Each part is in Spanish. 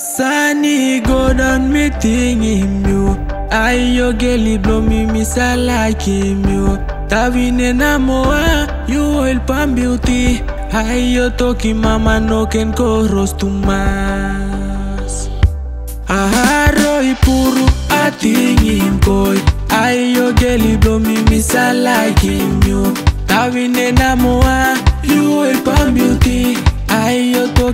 Sunny go down meeting him yo geli blow me miss I like him yo Tavine namoa you oil pan beauty. Ayo toki mama no ken koros tu mas Aharo ipuru atingin koy Ayo geli blow me miss I like him yo you oil pan beauty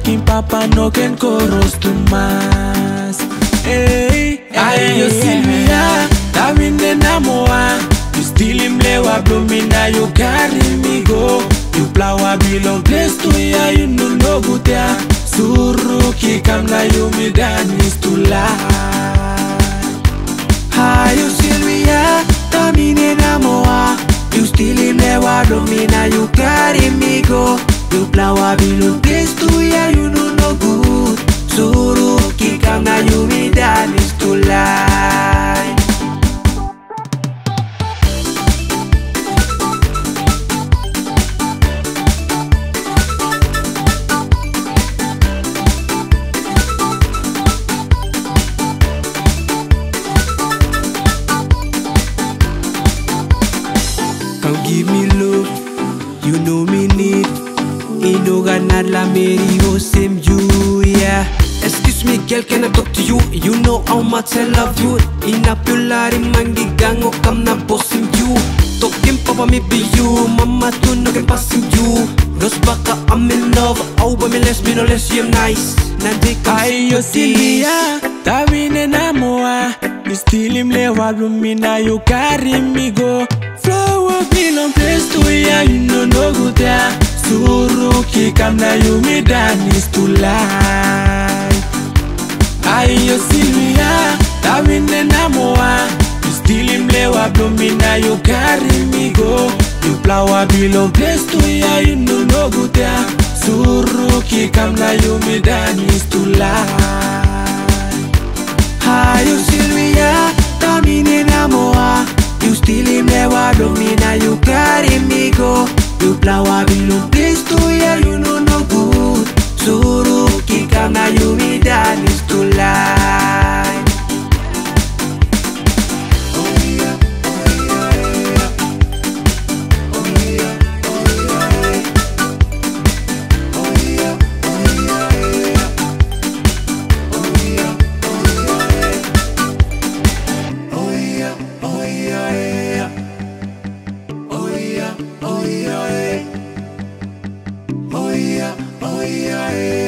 kin papa no ken chorus to mass Hey, hey, you see me ah, that me ne namoa. You still him lewa blow now you carry me go You flower belong place to ya you no no good ya Suru ki kam na you me dan is to la Ha you see me ah, that me ne namoa. You still him lewa blow now you carry me go You flower belong place to ya, you mberi bose mbyuya excuse me girl can i talk to you? You know how much i love you. Inapyulari mangigango kamna bosim you. Tokin papa mi be you mama tuno ke pasim you. Cause baka I'm in love. Au ba mi less mi no less you nice. Nandi kayo tilia Tawine na moa. Nistili mlewa rumi na yo kari migo. Flow will be long place to ya You know no good. come now you me that is to lie. Ayo Sylvia, ah, tawine na moa ah. You still mlewa blomi na you carry me go. You flower below place to ya you no no good ya Suruki kam now you me that is to lie. Ayo Sylvia, ah, tawine na moa You still mlewa blomi na you carry me go. You flower below I am.